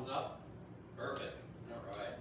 thumbs up? Perfect. All right.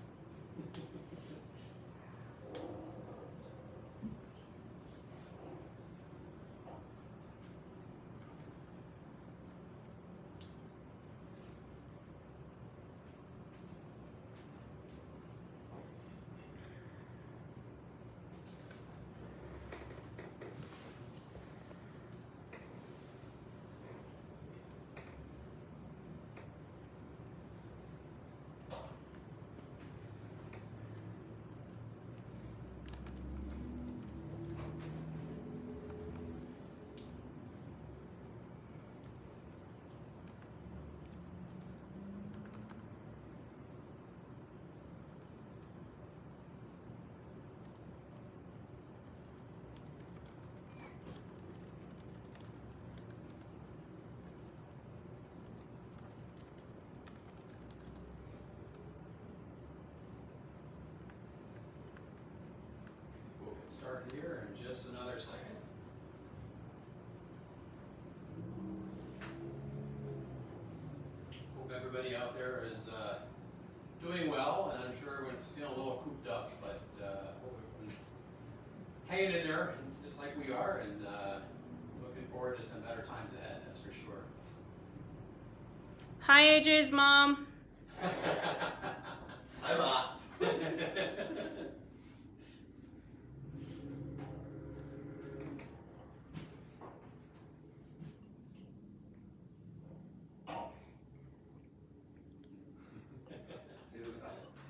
Started here in just another second. Hope everybody out there is uh, doing well, and I'm sure everyone's feeling a little cooped up, but uh, hope everyone's hanging in there, just like we are, and uh, looking forward to some better times ahead, that's for sure. Hi, AJ's mom. I'm not.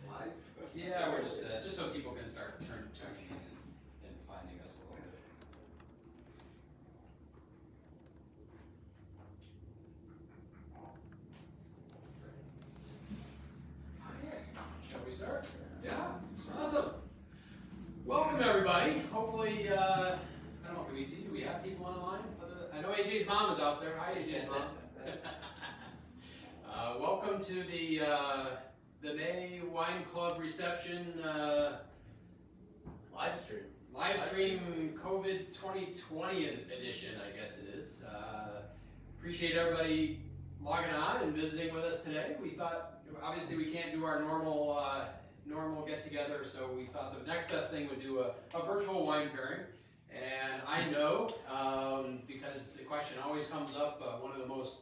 Live? Yeah, we're just, uh, just so people can start turn, turning in and, and finding us a little bit. Shall we start? Yeah, awesome. Welcome everybody. Hopefully, uh, I don't know, can we see, do we have people online? Other- I know AJ's mom is out there. Hi AJ's mom. Uh, welcome to the, uh, the May Wine Club reception, uh, Live stream. live stream COVID 2020 edition, I guess it is. Uh, appreciate everybody logging on and visiting with us today. We thought, obviously, we can't do our normal uh, normal get together, so we thought the next best thing would do a, a virtual wine pairing. And I know, um, because the question always comes up, uh, one of the most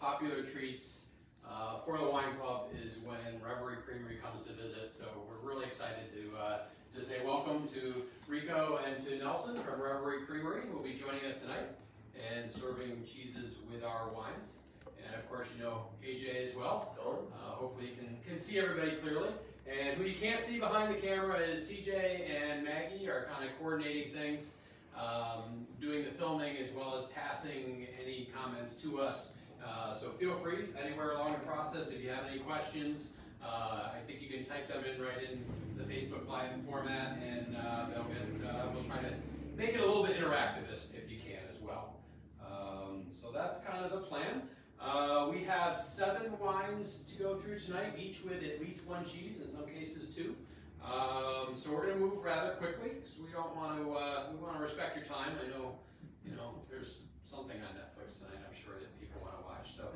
popular treats uh, for the wine club is when Reverie Creamery comes to visit. So we're really excited to uh, to say welcome to Rico and to Nelson from Reverie Creamery, who will be joining us tonight and serving cheeses with our wines. And of course, you know AJ as well. Uh, hopefully, you can, can see everybody clearly. And who you can't see behind the camera is CJ and Maggie are kind of coordinating things, um, doing the filming as well as passing any comments to us. Uh, so feel free anywhere along the process if you have any questions. Uh, I think you can type them in right in the Facebook Live format, and uh, they'll get. Uh, we'll try to make it a little bit interactive if you can as well. Um, so that's kind of the plan. Uh, we have seven wines to go through tonight, each with at least one cheese, in some cases two. Um, so we're going to move rather quickly because we don't want to. Uh, we want to respect your time. I know, you know, there's something on Netflix tonight. I'm sure that people want to watch. So,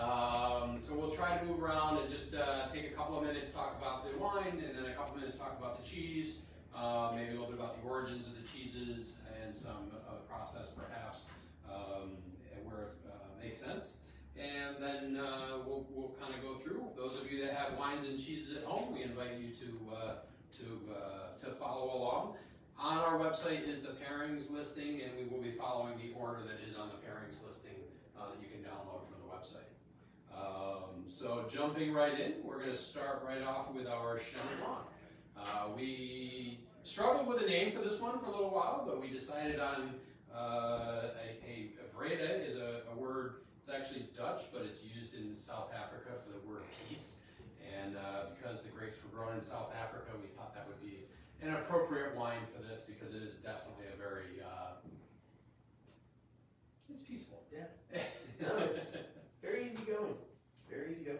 um, so we'll try to move around and just uh, take a couple of minutes talk about the wine, and then a couple of minutes talk about the cheese. Uh, maybe a little bit about the origins of the cheeses and some the process, perhaps, um, where it uh, makes sense. And then uh, we'll, we'll kind of go through. Those of you that have wines and cheeses at home, we invite you to uh, to uh, to follow along. On our website is the pairings listing, and we will be following the order that is on the pairings listing uh, that you can download from the website. Um, so jumping right in, we're going to start right off with our Chenin Blanc. Uh, we struggled with a name for this one for a little while, but we decided on uh, a, a, vrede is a, a word. It's actually Dutch, but it's used in South Africa for the word peace. And uh, because the grapes were grown in South Africa, we thought that would be an appropriate wine for this because it is definitely a very uh, it's peaceful. Yeah. No, it's very easy going. Very easy going.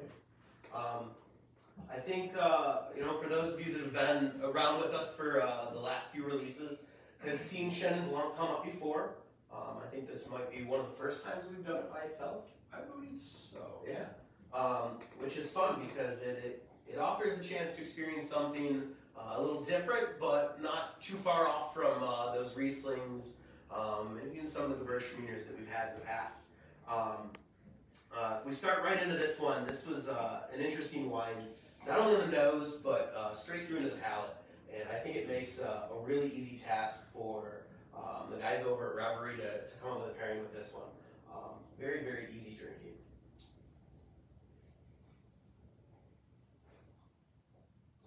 Um, I think, uh, you know, for those of you that have been around with us for uh, the last few releases, have seen Chenin Blanc come up before. Um, I think this might be one of the first times we've done it by itself. I believe so. Yeah. um, which is fun because it, it, it offers the chance to experience something uh, a little different, but not too far off from uh, those Rieslings um, and even some of the Gewürztraminers that we've had in the past. Uh, if we start right into this one, this was uh, an interesting wine, not only on the nose, but uh, straight through into the palate. And I think it makes uh, a really easy task for um, the guys over at Reverie to, to come up with a pairing with this one. Um, very, very easy drinking.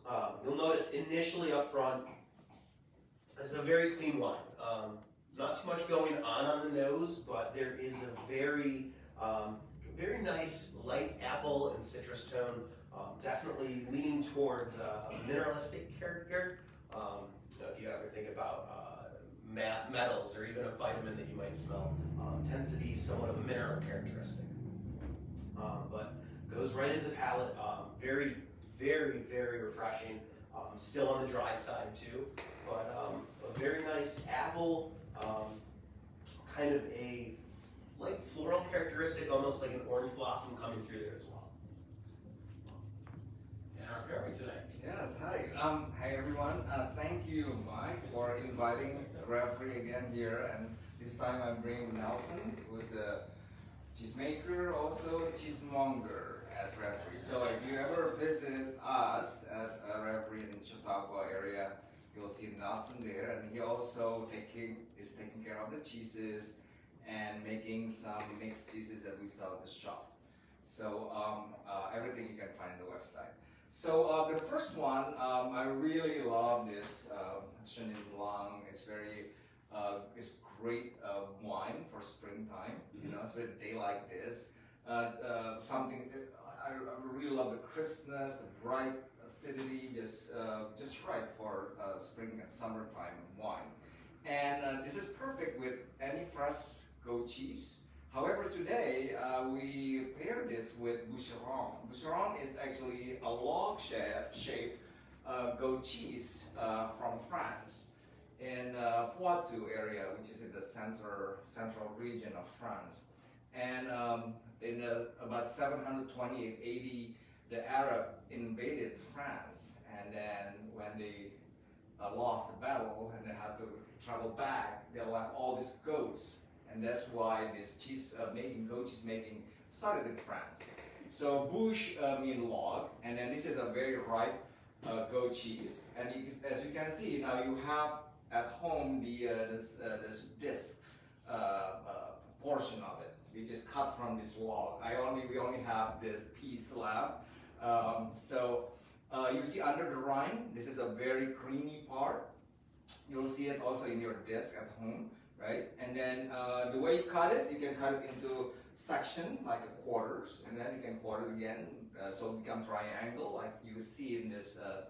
Um, you'll notice initially up front, this is a very clean wine. Um, not too much going on on the nose, but there is a very, um, very nice light apple and citrus tone. Um, definitely leaning towards a mineralistic character. Um, if you ever think about uh, metals or even a vitamin that you might smell, um, tends to be somewhat of a mineral characteristic. Um, but goes right into the palate. Um, very, very, very refreshing. Um, still on the dry side too, but a very nice apple, kind of a like floral characteristic, almost like an orange blossom coming through there as well. And our pairing tonight. Yes, hi. Um, hi everyone. Uh, thank you, Mike, for inviting Reverie again here. And this time I'm bringing Nelson, who's a cheesemaker, also cheesemonger at Reverie. So if you ever visit us at uh, Reverie in Chautauqua area, you'll see Nelson there, and he also taking is taking care of the cheeses and making some mixed cheeses that we sell at the shop. So um, uh, everything you can find on the website. So uh, the first one, um, I really love this um, Chenin Blanc. It's very, uh, it's great uh, wine for springtime. You know, so a day like this, uh, uh, something. I, I really love the crispness, the bright acidity, just uh, just right for uh, spring and summertime wine. And uh, this is perfect with any fresh goat cheese. However, today uh, we pair this with Boucheron. Boucheron is actually a log shape uh, goat cheese uh, from France in uh, Poitou area, which is in the center central region of France. And um, in about 728 AD, the Arab invaded France, and then when they uh, lost the battle and they had to travel back, they left all these goats, and that's why this cheese uh, making, goat cheese making, started in France. So bush uh, log, and then this is a very ripe uh, goat cheese, and as you can see now, you have at home the uh, this uh, this disc portion of it, which is cut from this log. I only we only have this piece left. Um, so uh, you see under the rind, this is a very creamy part. You'll see it also in your disc at home, right? And then uh, the way you cut it, you can cut it into section like quarters, and then you can quarter it again, uh, so it becomes triangle like you see in this uh,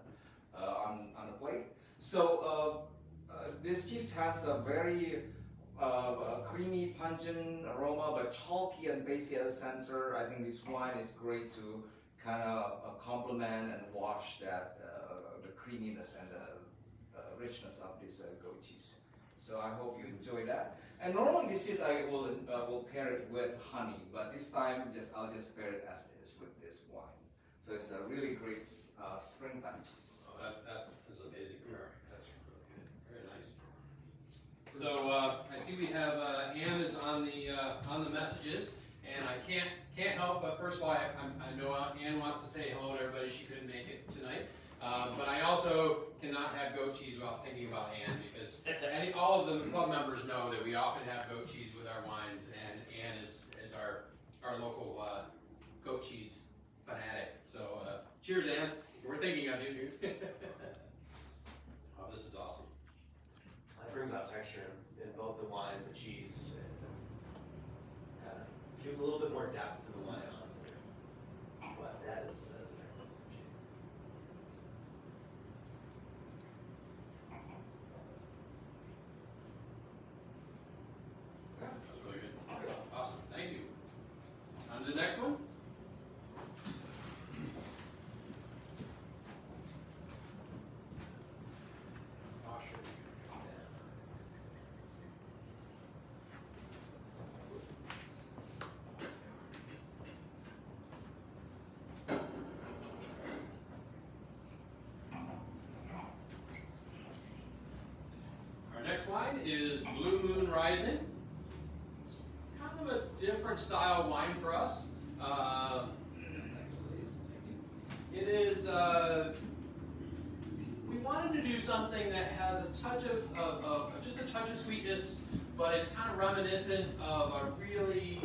uh, on on the plate. So uh, this cheese has a very uh, creamy, pungent aroma, but chalky and basic at the center. I think this wine is great to kind of uh, complement and wash that uh, the creaminess and the richness of this uh, goat cheese. So I hope you enjoy that. And normally this cheese I will uh, will pair it with honey, but this time just I'll just pair it as is with this wine. So it's a really great uh, springtime cheese. Oh, that, that is amazing pairing. That's really good. Very nice. So uh, I see we have uh, Ann is on the uh, on the messages, and I can't can't help but first of all I, I know Ann wants to say hello to everybody. She couldn't make it tonight. Um, but I also cannot have goat cheese without thinking about Ann because any, all of the club members know that we often have goat cheese with our wines, and Ann is, is our, our local uh, goat cheese fanatic. So uh, cheers, Ann. We're thinking of you. oh, this is awesome. That brings out texture in, in both the wine, the cheese, and uh, gives a little bit more depth to the wine, honestly. But that is, that is a very nice cheese. That was really good. Awesome. Thank you. On to the next one. Oh, sure. next wine is Blue Moon Rising. Kind of a different style wine for us. Uh, it is, uh, we wanted to do something that has a touch of, of, of just a touch of sweetness, but it's kind of reminiscent of a really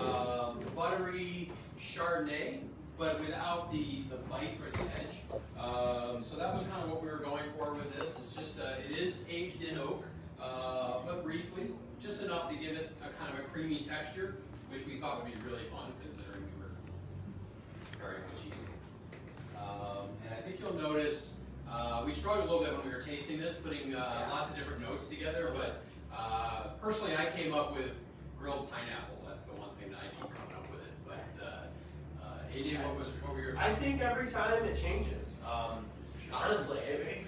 um, buttery Chardonnay, but without the, the bite or the edge. Um, so that was kind of what we were going for with this. It's just, uh, it is aged in oak, uh, but briefly, just enough to give it a kind of a creamy texture, which we thought would be really fun considering we were pairing with cheese. Um, and I think you'll notice, uh, we struggled a little bit when we were tasting this, putting uh, lots of different notes together, but uh, personally I came up with grilled pineapple. That's the one thing that I keep coming up with it. But uh, uh, AJ, what was what were your I think every time it changes. Um, honestly, it, it,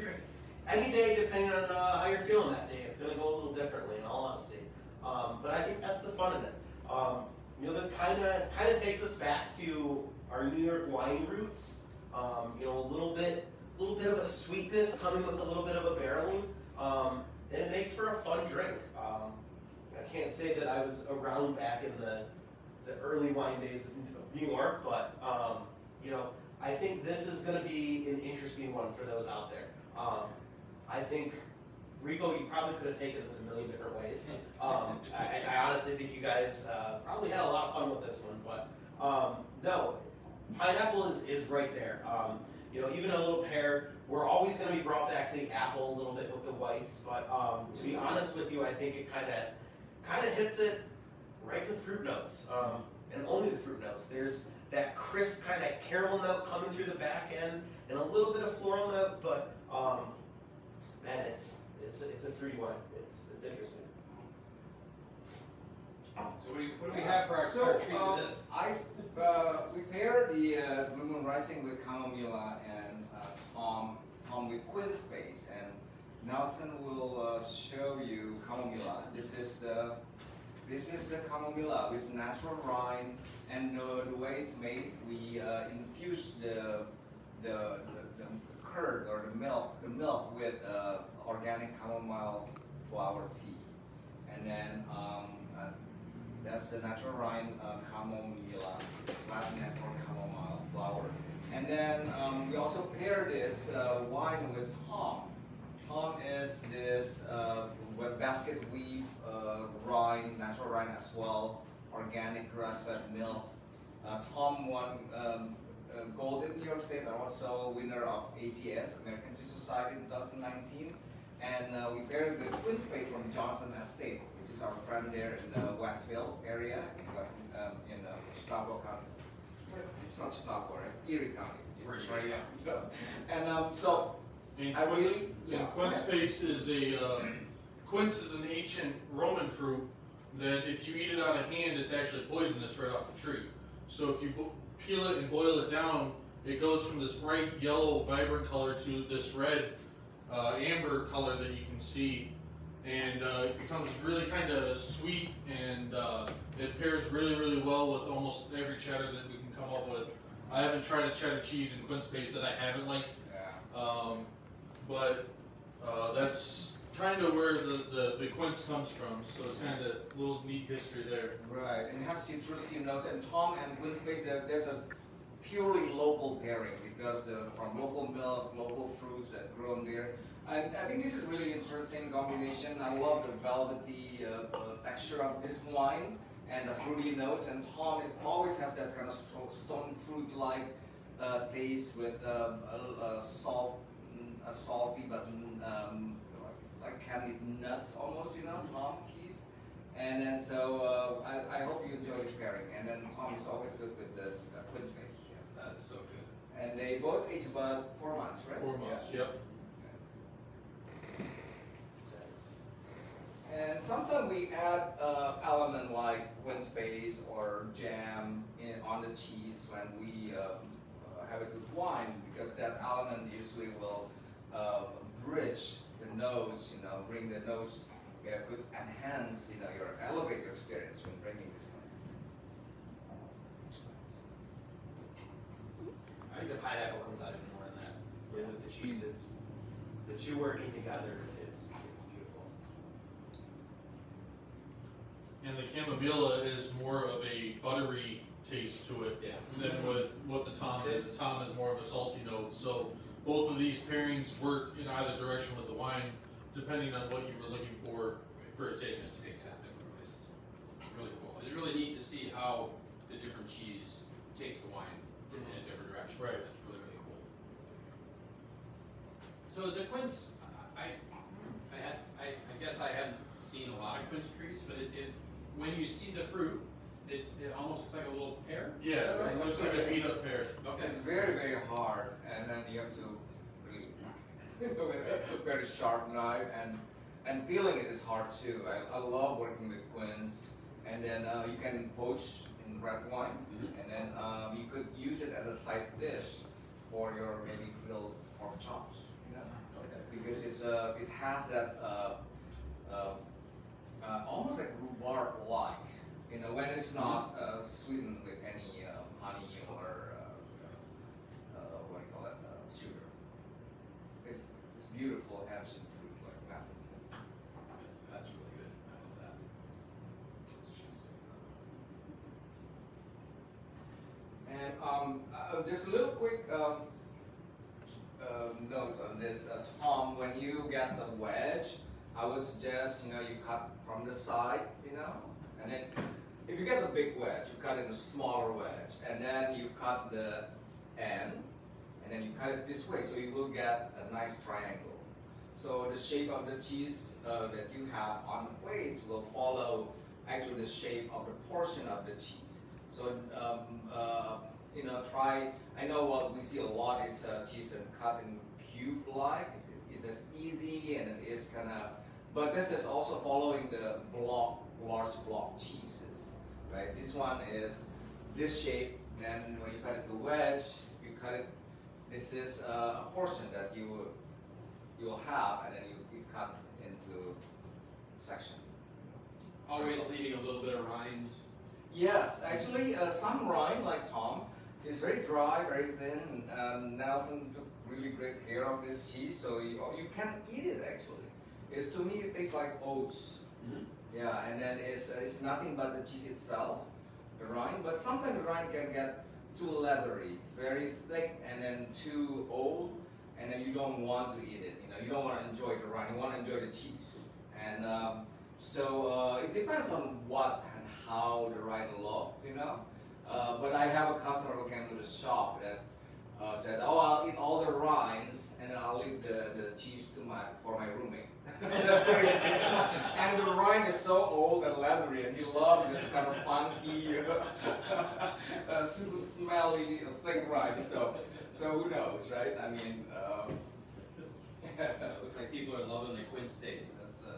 any day, depending on uh, how you're feeling that day, it's going to go a little differently. In all honesty, um, but I think that's the fun of it. Um, you know, this kind of kind of takes us back to our New York wine roots. Um, you know, a little bit, a little bit of a sweetness coming with a little bit of a barreling, um, and it makes for a fun drink. Um, I can't say that I was around back in the the early wine days of New York, but um, you know, I think this is going to be an interesting one for those out there. Um, I think Rico, you probably could have taken this a million different ways. Um, I, I honestly think you guys uh, probably had a lot of fun with this one, but um, no, pineapple is, is right there. Um, you know, even a little pear. We're always going to be brought back to the apple a little bit with the whites, but um, to be honest with you, I think it kind of kind of hits it right with fruit notes, um, and only the fruit notes. There's that crisp kind of caramel note coming through the back end, and a little bit of floral note, but um, man, it's it's a, it's a fruity wine. It's it's interesting. So what do, you, what do we have for our, so, our treat um, this? I uh, we paired the uh, Blue Moon Rising with Chamomilla and uh, Tom Tom with quince paste, and Nelson will uh, show you Chamomilla. This is the this is the Chamomilla with natural rind, and uh, the way it's made, we uh, infuse the the, the the curd or the milk the milk with uh, organic chamomile flower tea, and then. Um, uh, that's the natural rind uh. It's Latin name for chamomile flower. And then um, we also pair this uh, wine with Tom. Tom is this uh, basket weave uh, rind, natural rind as well, organic grass-fed milk. Uh, Tom one um, uh, gold in New York State and also winner of ACS, American Cheese Society in 2019. And uh, we paired with quince paste from Johnson Estate which is our friend there in the Westfield area, in West, um, in uh, Chicago County. It's not Chicago, right? Erie County. Right, Right, yeah. So, and um, so And I quince, really, yeah. quince paste is a uh, quince is an ancient Roman fruit that if you eat it out of hand, it's actually poisonous right off the tree. So if you bo- peel it and boil it down, it goes from this bright yellow, vibrant color to this red, uh, amber color that you can see, and uh, it becomes really kind of sweet, and uh, it pairs really, really well with almost every cheddar that we can come up with. I haven't tried a cheddar cheese in quince paste that I haven't liked. Yeah. Um, but uh, that's kind of where the, the, the quince comes from. So it's kind of a little neat history there. Right, and it has citrusy notes. And Tom and Space, there- there's a purely local pairing because the from local milk, local fruits that grown there. And I think this is really interesting combination. I love the velvety uh, uh, texture of this wine and the fruity notes. And Tom is always has that kind of sto- stone fruit like uh, taste with um, a, a salt, mm, a salty but um, like, candied nuts almost. You know, Tom Keys. And then so uh, I, I hope you enjoy this pairing. And then Tom is always good with this uh, quince paste. That is so good. And they both age about four months, right? Four months, yep. And sometimes we add uh, element like quince paste or jam in, on the cheese when we um, uh, have it with wine because that element usually will uh, bridge the notes, you know, bring the notes, yeah, could enhance, you know, your elevate your experience when drinking this one. I think the pineapple comes out even more than that. With the cheese, it's the two working together. It's it's beautiful. and the Camomilla is more of a buttery taste to it Yeah. than mm-hmm. with what the Tom is. The Tom is more of a salty note. So both of these pairings work in either direction with the wine, depending on what you were looking for for a taste. Takes out different places. Really cool. It's really neat to see how the different cheese takes the wine in mm-hmm. a different direction. Right. It's really, really cool. So is it quince, I, I had, I, I guess I haven't seen a lot of quince trees, but it, it, when you see the fruit, it's, it almost looks like a little pear? Is Yeah, that right? it looks like a beat up pear. Okay. It's very, very hard, and then you have to really with a very sharp knife, and and peeling it is hard too. I, I love working with quince, and then uh, you can poach in red wine, Mhm. and then um, you could use it as a side dish for your maybe grilled pork chops, you know, Okay. because it's uh, it has that uh, uh, uh, almost like rhubarb like, you know, when it's not uh, sweetened with any um, honey or uh, uh, what do you call it, uh, sugar. It's it's beautiful Asian fruit like glasses. That's, that's really good. I love that. And um, uh, just a little quick um, uh, note on this, uh, Tom. When you get the wedge, I would suggest you know you cut from the side, you know, and then if you get the big wedge, you cut in a smaller wedge, and then you cut the end, and then you cut it this way, so you will get a nice triangle. So the shape of the cheese uh, that you have on the plate will follow actually the shape of the portion of the cheese. So um, uh, you know, try. I know what we see a lot is uh, cheese and cut in cube-like. It's, it's as easy and it is kind of. But this is also following the block, large block cheeses, right? This one is this shape. Then when you cut it to wedge, you cut it. This is uh, a portion that you will you will have, and then you, you cut into section. Always leaving a little bit of rind. Yes, actually, uh, some rind, like Tom, is very dry, very thin. Um, Nelson took really great care of this cheese, so you, you can eat it actually. It's to me, it tastes like oats. Mhm. Yeah, and then it's, uh, it's nothing but the cheese itself, the rind. But sometimes the rind can get too leathery, very thick, and then too old, and then you don't want to eat it. You know, you don't want to enjoy the rind. You want to enjoy the cheese. And um, so uh, it depends on what and how the rind looks. You know. Uh, but I have a customer who came to the shop that uh, said, "Oh, I'll eat all the rinds and then I'll leave the, the cheese to my for my roommate." That's crazy. and the rind is so old and leathery, and he loved this kind of funky, uh, smelly, thick rind. So, so who knows, right? I mean, um, Looks like people are loving the quince taste. That's uh.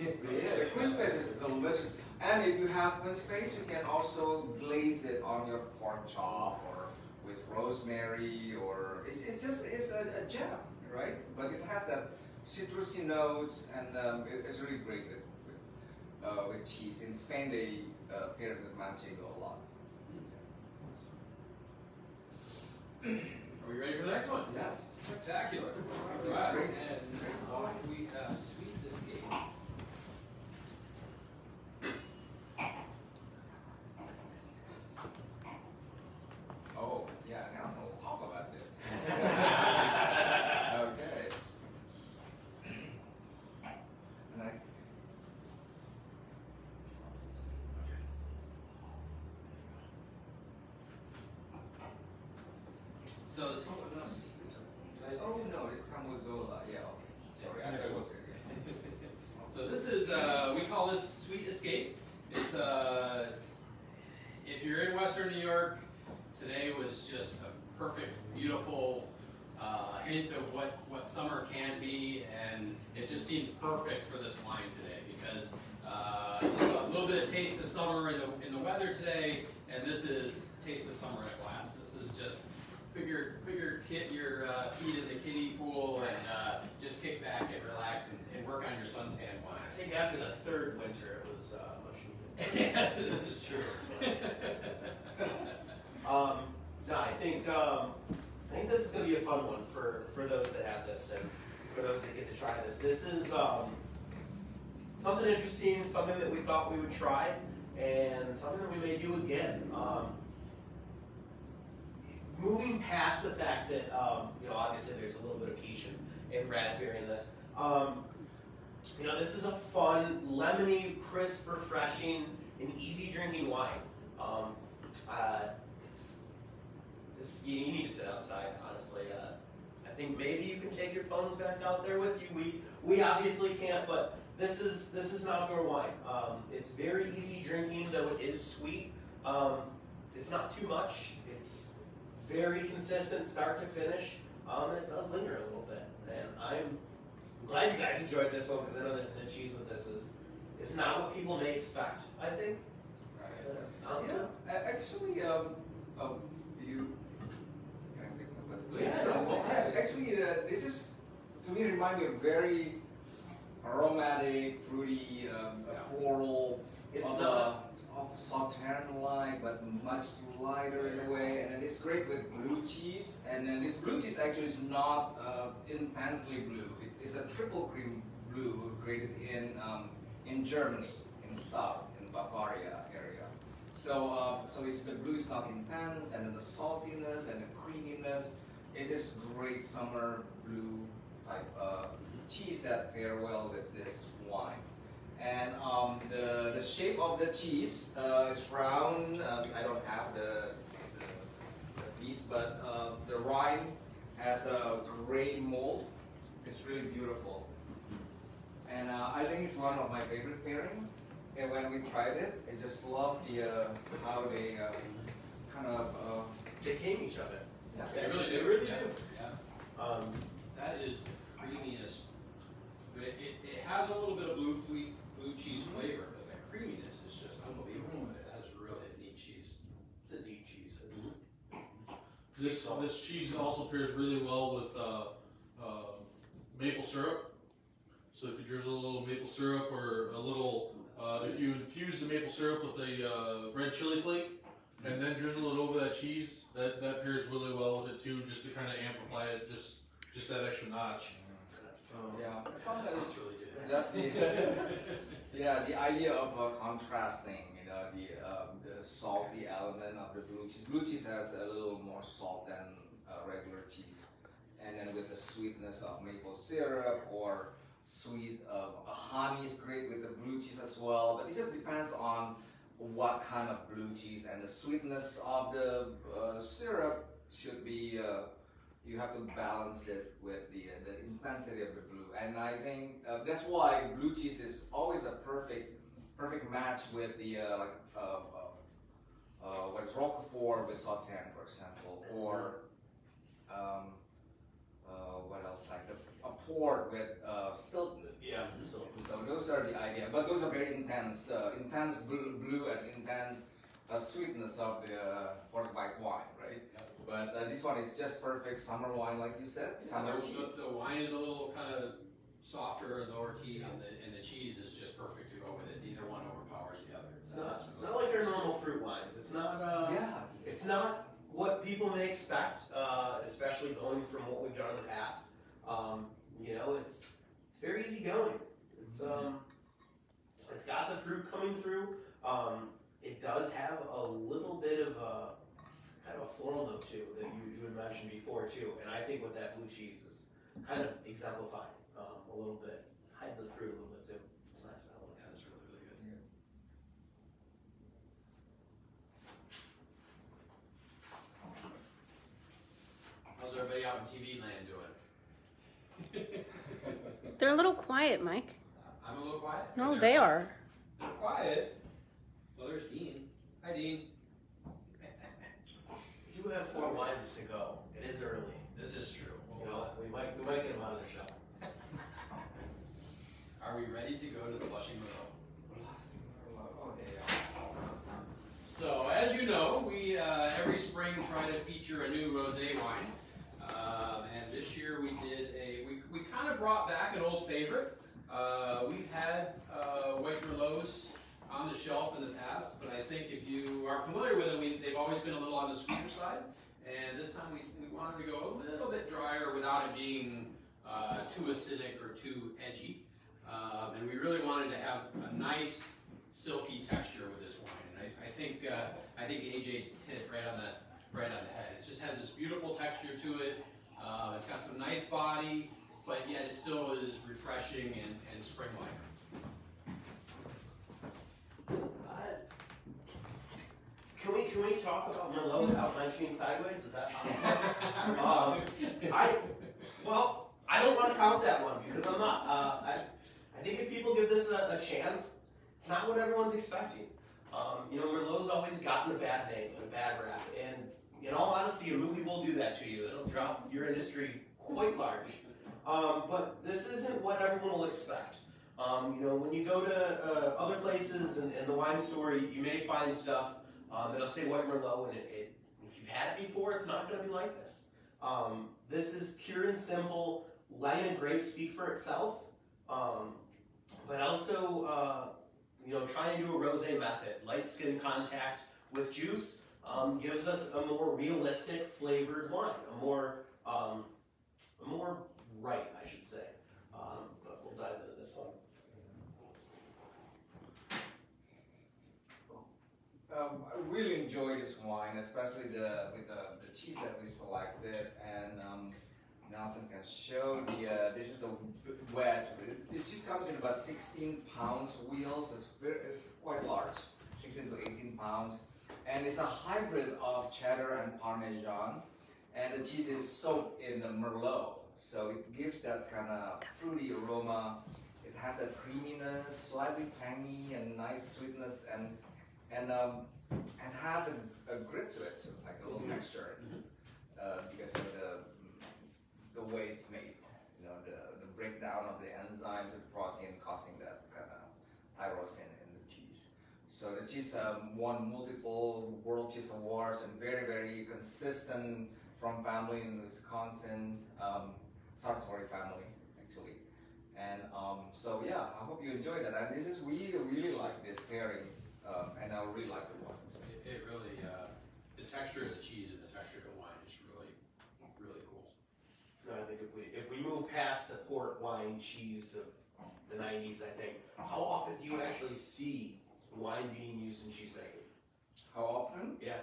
yeah, the quince paste is delicious. And if you have quince paste, you can also glaze it on your pork chop or with rosemary or it's, it's just it's a, a gem, right? But it has that citrusy notes and um, it- it's really great with, with, uh, with cheese. In Spain, they uh, pair it with manchego a lot. Are we ready for the next one? Yes. Spectacular. Great. Right. And on we have Sweet Escape. Oh, yeah. Now we'll talk about this. okay. And I So, s- Oh, s- Oh no, it's Cambozola. Yeah. Okay. Sorry, I thought it was. So this is, uh, we call this Sweet Escape. It's, uh, if you're in Western New York, today was just a perfect, beautiful uh, hint of what, what summer can be, and it just seemed perfect for this wine today because uh, a little bit of taste of summer in the, in the weather today, and this is taste of summer in a glass. This is just put your put your kid your uh, feet in the kiddie pool and uh, just kick back and relax and, and work on your suntan wine. I think after the third winter, it was uh, much needed. this is true. Um, no, I think um, I think this is going to be a fun one for, for those that have this and for those that get to try this. This is um, something interesting, something that we thought we would try, and something that we may do again. Um, moving past the fact that um, you know obviously there's a little bit of peach and, and raspberry in this. Um, you know, this is a fun, lemony, crisp, refreshing, and easy drinking wine. Um, uh, it's you, you need to sit outside, honestly. Uh, I think maybe you can take your phones back out there with you. We we obviously can't, but this is this is an outdoor wine. Um, it's very easy drinking, though it is sweet. Um, it's not too much. It's very consistent, start to finish, um, and it does linger a little bit. And I'm glad you guys enjoyed this one because I know that the cheese with this is is not what people may expect. I think. Uh. Yeah, actually, um, um, you. Can I speak about this? Yeah, no. Actually, uh, this is to me remind me of very aromatic, fruity, um, Yeah. floral. It's of, not. uh, of sauterne like, but much lighter in a way, and then it's great with blue cheese. And then this blue cheese actually is not uh, intensely blue. It is a triple cream blue created in um, in Germany, in south, in Bavaria area. So uh, so it's the blue is not intense, and then the saltiness and the creaminess. It's just great summer blue type uh, cheese that pair well with this wine. And um, the, the shape of the cheese uh, is round. Uh, I don't have the, the, the piece, but uh, the rind has a gray mold. It's really beautiful. And uh, I think it's one of my favorite pairing. And when we tried it, I just love the uh, how they kind of They each other. Yeah. They really They do. really yeah. do. Yeah. Um, That is the creamiest. It, it, it has a little bit of blue blue cheese flavor, but that creaminess is just unbelievable. it. That is really a neat cheese. the deep cheese. This this cheese also pairs really well with uh, uh, maple syrup. So if you drizzle a little maple syrup or a little, uh, if you infuse the maple syrup with the uh, red chili flake and then drizzle it over that cheese, that, that pairs really well with it too, just to kind of amplify it, just just that extra notch. Um, Yeah, That sometimes sounds really good. That's the, yeah, the idea of uh, contrasting, you know, the, um, the salty element of the blue cheese. Blue cheese has a little more salt than uh, regular cheese. And then with the sweetness of maple syrup or sweet of uh, honey is great with the blue cheese as well. But it just depends on what kind of blue cheese and the sweetness of the uh, syrup should be uh, you have to balance it with the uh, the intensity of the blue, and I think uh, that's why blue cheese is always a perfect perfect match with the uh, like uh, uh, Roquefort with Sauternes, for example, or um, what else like the, a with uh, Stilton. Yeah. So, So those are the idea, but those are very intense, uh, intense blue, blue and intense uh, sweetness of the uh, fortified wine, right? But uh, this one is just perfect summer wine, like you said, summer The, cheese. the wine is a little kind of softer and lower key, and the, and the cheese is just perfect to go with it. Neither one overpowers the other. it's not, not like your normal fruit wines. It's not. Uh, Yes. It's not what people may expect, uh, especially going from what we've done in the past. Um, you know, it's it's very easy going. It's um, it's got the fruit coming through. Um, it does have a little bit of a kind of a floral note too that you, you had mentioned before too, and I think with that blue cheese is kind of exemplified um, a little bit, hides the fruit a little bit too. It's nice. I like That is really, really good. How's everybody out in TV land doing? They're a little quiet, Mike. I'm a little quiet. No, They're they quiet. are. They're quiet. Well, there's Dean. Hi, Dean. We do have four wines to go. It is early. This is true. You Well, know, we might we might get them out of the show. Are we ready to go to the Blushing Merlot? Oh yeah. So, as you know, we uh, every spring try to feature a new rosé wine, um, and this year we did a we, we kind of brought back an old favorite. Uh, we've had uh, white merlots on the shelf in the past, but I think if you are familiar with them, we, they've always been a little on the sweeter side. And this time we, we wanted to go a little bit drier without it being uh, too acidic or too edgy. Um, and we really wanted to have a nice silky texture with this wine. And I, I think uh, I think AJ hit it right on the right on the head. It just has this beautiful texture to it. Uh, it's got some nice body, but yet it still is refreshing and, and spring-like. Uh, Can we, can we talk about Merlot without mentioning sideways? Is that possible? Um, I, well, I don't want to count that one because I'm not. Uh, I, I think if people give this a, a chance, it's not what everyone's expecting. Um, you know, Merlot's always gotten a bad name and a bad rap, and in all honesty, a movie will do that to you. It'll drop your industry quite large. Um, but this isn't what everyone will expect. Um, you know, when you go to uh, other places and, and the wine store, you, may find stuff um, that'll say white Merlot, and it, it, if you've had it before, it's not going to be like this. Um, this is pure and simple, letting a grape speak for itself, um, but also, uh, you know, trying to do a rosé method. Light skin contact with juice um, gives us a more realistic flavored wine, a more, um, a more right, I should say. Um, but we'll dive into this one. Um, I really enjoy this wine, especially the with the, the cheese that we selected, and um, Nelson can show the. Uh, this is the wedge. It, just comes in about 16 pounds wheels. It's very, it's quite large, 16 to 18 pounds, and it's a hybrid of cheddar and Parmesan, and the cheese is soaked in the Merlot, so it gives that kind of fruity aroma. It has a creaminess, slightly tangy, and nice sweetness, and and um, and has a, a grit to it, like a little texture, uh, because of the the way it's made. You know, the, the breakdown of the enzyme to the protein causing that kind of tyrosine in the cheese. So the cheese um, won multiple World Cheese Awards and very very consistent from family in Wisconsin, um, Sartori family actually. And um, so yeah, I hope you enjoyed that. And this is we really like this pairing um, and I really like the wine. It, it really, uh, the texture of the cheese and the texture of the wine is really, really cool. No, I think if we if we move past the port wine cheese of the '90s, I think how often do you actually see wine being used in cheese making? How often? Yeah.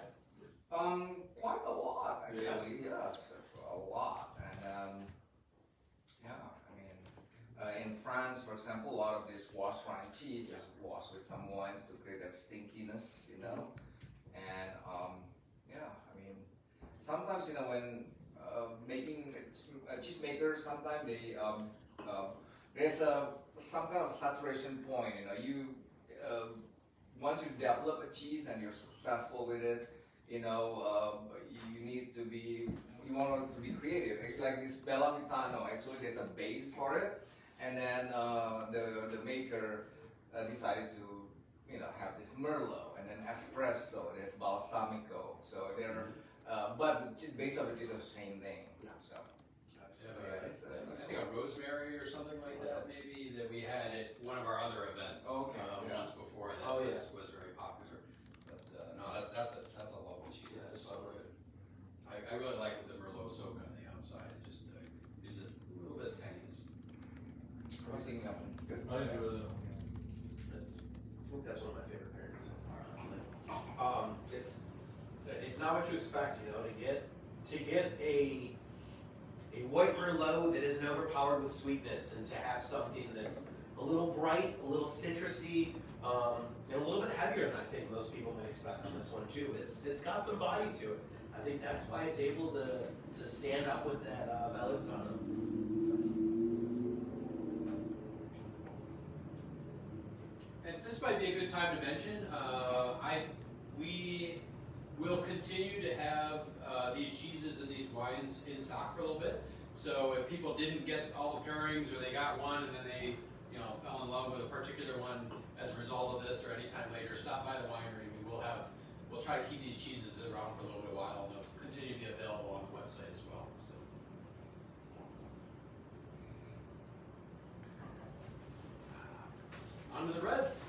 Um, quite a lot actually. Yes, a lot. And um, yeah, I mean, uh, in France, for example, a lot of this washed rind cheese is washed with some wines to create that stinkiness, you know. And um, yeah, I mean, sometimes you know when uh, making a cheesemaker, sometimes they um, uh, there's a some kind of saturation point. You know, you uh, once you develop a cheese and you're successful with it, you know, uh, you need to be you want to be creative. It's like this Bella Vitano, actually, there's a base for it, and then uh, the the maker uh, decided to you know have this Merlot, and then espresso. There's balsamico. So they're uh, but the base of it is the same thing. So, so yeah, it's, uh, I think a rosemary or something like that, maybe, that we had at one of our other events. Okay, uh, yeah. Once before, that Oh, was, was very popular. But, uh, no, that, that's a, that's a lovely cheese, Yeah, that's it's so so good. I, I really like the Merlot soak on the outside, it just, uh, gives it a little bit of tanginess. Mixing up. Good. I enjoy that. That's, I think that's one of my favorite pairings so far, honestly. Um, it's it's not what you expect, you know, to get to get a white merlot that isn't overpowered with sweetness, and to have something that's a little bright, a little citrusy, um, and a little bit heavier than I think most people might expect on this one too. It's it's got some body to it. I think that's why it's able to to stand up with that uh, Valentano. And this might be a good time to mention, uh, I, we will continue to have, uh, these cheeses and these wines in stock for a little bit. So if people didn't get all the pairings, or they got one and then they, you know, fell in love with a particular one as a result of this, or anytime later, stop by the winery, we will have, we'll try to keep these cheeses around for a little bit while, they'll continue to be available on the website as well, so. On to the reds.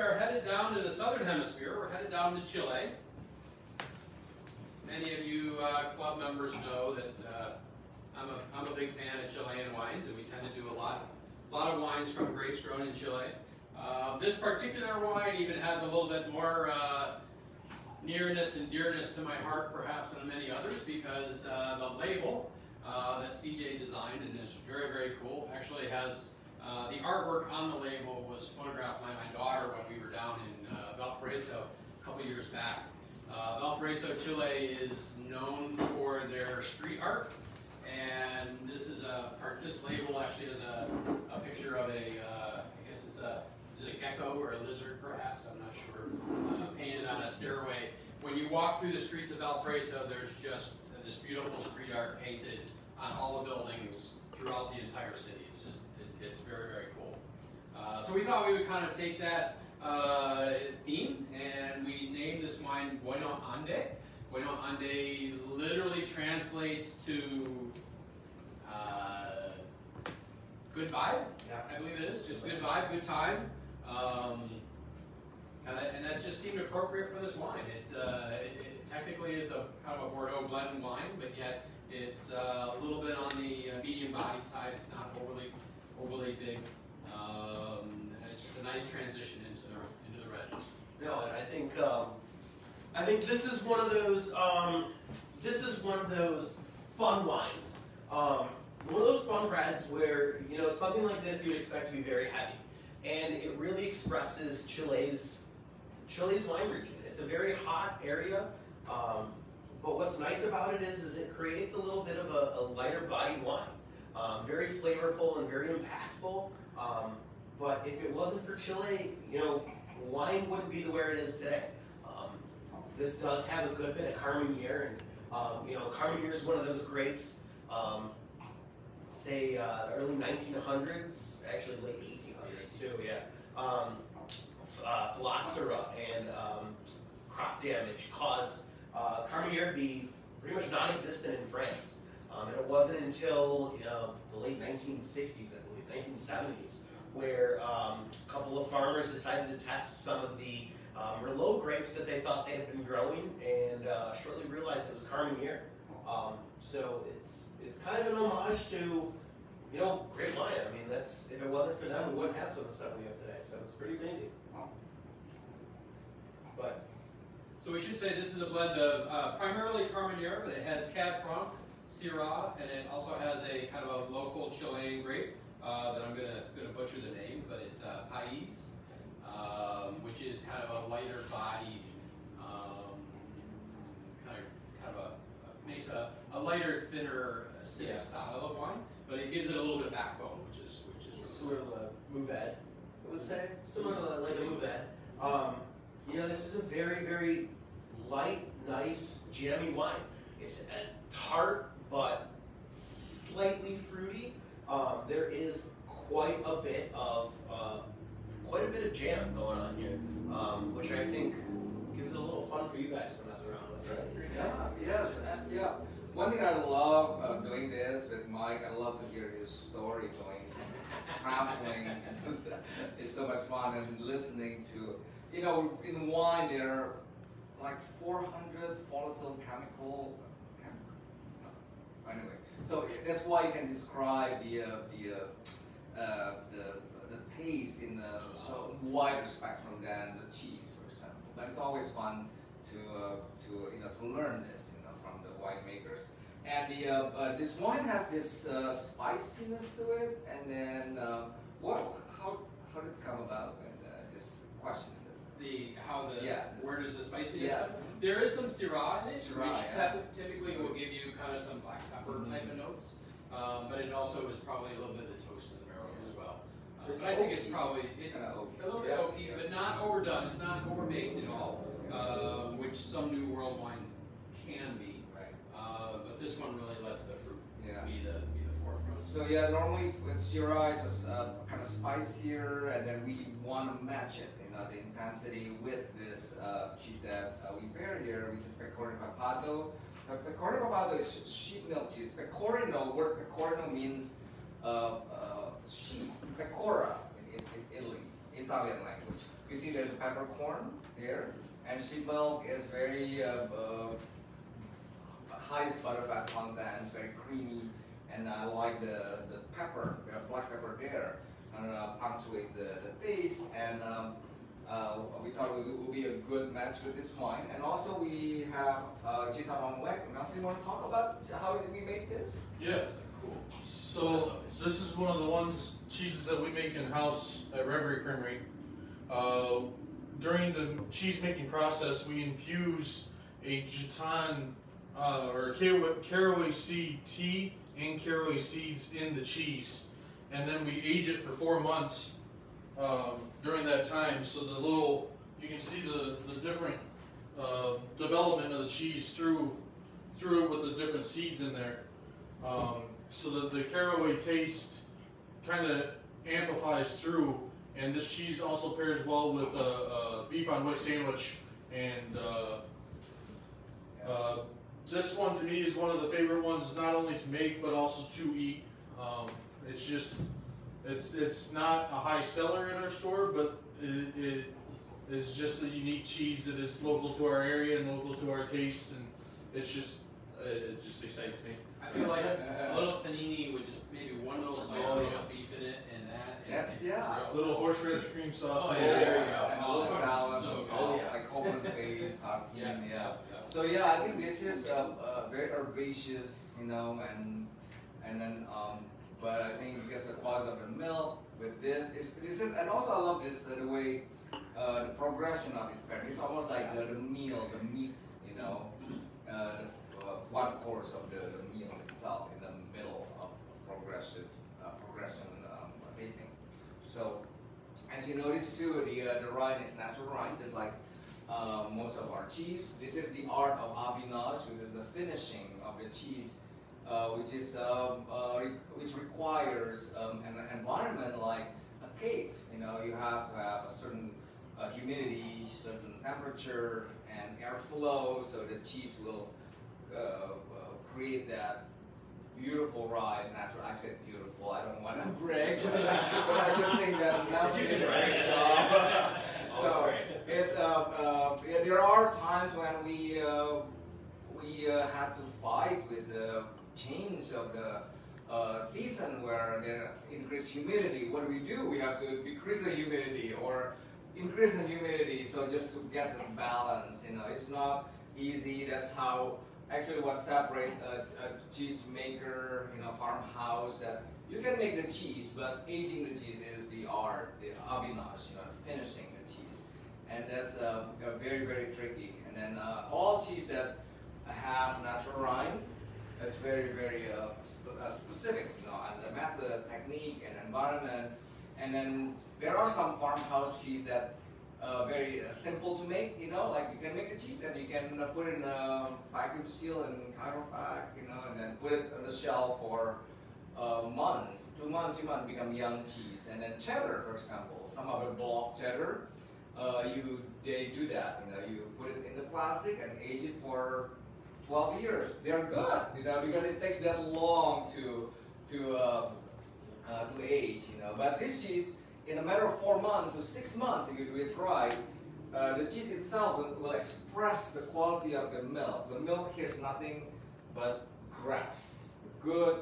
are headed down to the southern hemisphere. We're headed down to Chile. Many of you uh, club members know that uh, I'm, a, I'm a big fan of Chilean wines, and we tend to do a lot, a lot of wines from grapes grown in Chile. Uh, this particular wine even has a little bit more uh, nearness and dearness to my heart, perhaps, than many others, because uh, the label uh, that CJ designed and is very, very cool actually has uh, the artwork on the label was photographed by my daughter when we were down in uh, Valparaiso a couple years back. Uh, Valparaiso, Chile is known for their street art, and this is a part. This label actually is a, a picture of a, uh, I guess it's a, is it a gecko or a lizard, perhaps? I'm not sure. Uh, painted on a stairway. When you walk through the streets of Valparaiso, there's just this beautiful street art painted on all the buildings throughout the entire city. It's just, it's, very, very cool. Uh, so we thought we would kind of take that uh, theme and we named this wine Buena Onda. Buena Onda literally translates to uh, good vibe, Yeah. I believe it is. Just good vibe, good time. Um, and, that- and that just seemed appropriate for this wine. It's uh, it, it, technically it's a kind of a Bordeaux blend wine, but yet it's uh, a little bit on the uh, medium bodied side. It's not overly overly big, um, and it's just a nice transition into the into the reds. No, I think um, I think this is one of those um, this is one of those fun wines. Um, one of those fun reds where you know something like this you would expect to be very heavy, and it really expresses Chile's Chile's wine region. It's a very hot area, um, but what's nice about it is is it creates a little bit of a, a lighter body wine, um, very flavorful and very impactful. Um, but if it wasn't for Chile, you know, wine wouldn't be the where it is today. Um, this does have a good bit of Carmenere, and um, you know, Carmenere is one of those grapes. Um, say uh, the early 1900s, actually late 1800s too. Yeah. Uh, phylloxera and crop damage caused uh, Carmenere to be pretty much non-existent in France. Um, and it wasn't until you know, the late 1960s, I believe, 1970s, where um, a couple of farmers decided to test some of the um, Merlot grapes that they thought they had been growing, and uh, shortly realized it was Carmenere. Um, so it's it's kind of an homage to, you know, grape wine. I mean, that's if it wasn't for them, we wouldn't have some of the stuff we have today. So it's pretty amazing. But So we should say this is a blend of uh, primarily Carmenere, but it has Cab Franc, Syrah, and it also has a kind of a local Chilean grape uh, that I'm gonna gonna butcher the name, but it's uh, Pais, um, which is kind of a lighter bodied, um, kind of kind of a makes a, a lighter, thinner, acidic Yeah. style of wine, but it gives it a little bit of backbone, which is which is really sort of a mouvette, I would say, similar to like a mouvette. Um, you know, this is a very, very light, nice, jammy wine. It's a tart but slightly fruity. Um, there is quite a bit of uh, quite a bit of jam going on here, um, which I think gives it a little fun for you guys to mess around with, right? Yeah, yes, uh, yeah. One thing I love uh, doing this with Mike, I love to hear his story going, traveling. It's, so much fun and listening to, you know, in wine there are like 400 volatile chemical. Anyway, so that's why you can describe the uh, the uh, uh, the the taste in a wider spectrum than the cheese, for example. But it's always fun to uh, to you know to learn this you know from the winemakers. And the uh, uh, this wine has this uh, spiciness to it, and then what how how did it come about? And just question. The how the Yeah, where does the spiciness Yes. come? There is some Syrah in it, Syrah, which yeah. typ- typically will give you kind of some black pepper Mhm. type of notes, um, but it also is probably a little bit of the toast in the barrel as well. Uh, but I think it's probably it, kind of oaky. a little bit Yeah. oaky, but not overdone. It's not overbaked at all, um, which some New World wines can be. Right. Uh, but this one really lets the fruit Yeah. be the be the forefront. So yeah, normally with Syrah is uh, kind of spicier, and then we want to match it, the intensity with this uh, cheese that uh, we pair here, which is Pecorino Pepato. Now, Pecorino Pepato is sheep milk cheese. Pecorino, word Pecorino means uh, sheep. Pecora in, in, Italy, Italian language. You see there's a peppercorn here, and sheep milk is very uh, uh, butterfat content, it's very creamy, and I like the, the pepper, the black pepper there, and uh, punctuate the, the taste, and um, uh, we thought it would be a good match with this wine. And also we have uh, Jitabang Wek. Nelson, you want to talk about how we make this? Yeah. Cool. So this is one of the ones cheeses that we make in house at Reverie Creamery. Uh, during the cheese making process, we infuse a Jitan uh, or caraway seed tea and caraway seeds in the cheese, and then we age it for four months. Um, during that time, so the little you can see the the different uh, development of the cheese through through it with the different seeds in there. Um, so that the caraway taste kind of amplifies through. And this cheese also pairs well with a, a beef on weck sandwich. And uh, uh, this one to me is one of the favorite ones, not only to make but also to eat. Um, it's just, it's it's not a high seller in our store, but it, it is just a unique cheese that is local to our area and local to our taste, and it's just it, it just excites me. I feel like a little panini with just maybe one little slice of Oh, yeah. roast beef in it and that. and- Yes, yeah. A little horseradish cream sauce. Oh, and yeah, a little- there you go. Oh, all the salad, so and good. all, Yeah. like open face, tartine, Yeah, yeah. So yeah, I think this is uh, uh, very herbaceous, you know, and and then um, but I think because the quality of the milk with this is this is and also I love this uh, the way uh, the progression of this pairing. It's almost like the, the meal, the meats, you know, uh, the, uh, one course of the, the meal itself in the middle of progressive uh, progression um, tasting. So as you notice too, the uh, the rind is natural rind, just like most of our cheese. This is the art of affinage, which is the finishing of the cheese, which is um, uh, re- which requires um, an environment like a cave. You know, you have to have a certain uh, humidity, certain temperature, and airflow, so the cheese will uh, uh, create that beautiful ride. Natural. I said beautiful. I don't want to brag, but I, but I just think that Nelson You did a great job. So it's uh, uh, yeah, there are times when we uh, we uh, have to fight with the change of the uh, season where there increased humidity. What do we do? We have to decrease the humidity or increase the humidity. So just to get the balance, you know, it's not easy. That's how actually what separates a, a cheese maker, you know, farmhouse that you can make the cheese, but aging the cheese is the art, the affinage, you know, finishing the cheese, and that's uh, very very tricky. And then uh, all cheese that has natural rind, it's very very uh, uh, specific, you know, and the method, technique, and environment. And then there are some farmhouse cheese that uh, very uh, simple to make, you know, like you can make the cheese and you can uh, put it in a vacuum seal and Cryovac, you know, and then put it on the shelf for uh, months. Two months, you might become young cheese. And then cheddar, for example, some of the block cheddar, uh, you they do that. You know, you put it in the plastic and age it for 12 years. They're good, you know, because it takes that long to to uh, uh, to age, you know. But this cheese, in a matter of four months or six months, if you do it right, uh, the cheese itself will, will express the quality of the milk. The milk here is nothing but grass, good,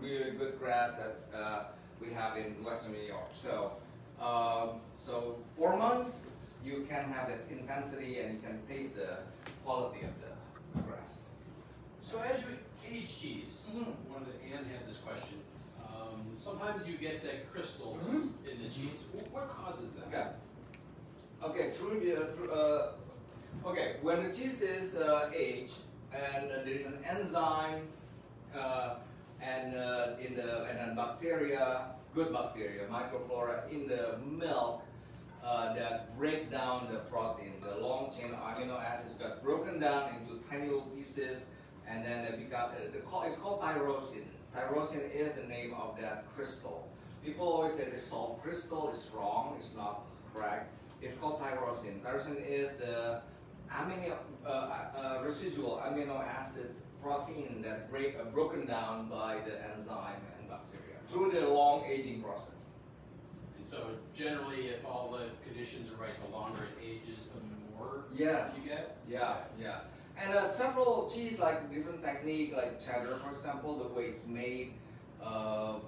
really good grass that uh, we have in Western New York. So, um, so four months, you can have this intensity and you can taste the quality of the. So as you age cheese, Mhm. one of the Ann had this question. Um, sometimes you get the crystals Mhm. in the cheese. Wh- What causes that? Okay. Okay, through the uh, through, uh, okay when the cheese is uh, aged and uh, there is an enzyme uh, and uh, in the and then bacteria, good bacteria, microflora in the milk uh, that break down the protein. The long chain amino acids got broken down into tiny little pieces, and then they become. Uh, the call, it's called tyrosine. Tyrosine is the name of that crystal. People always say the salt crystal is wrong. It's not correct. It's called tyrosine. Tyrosine is the amino uh, uh, residual amino acid protein that break uh, broken down by the enzyme and bacteria through the long aging process. And so generally, if all the conditions are right, the longer it ages, the more Yes. you get. Yeah, yeah. And uh, several cheese like different technique, like cheddar, for example, the way it's made, uh,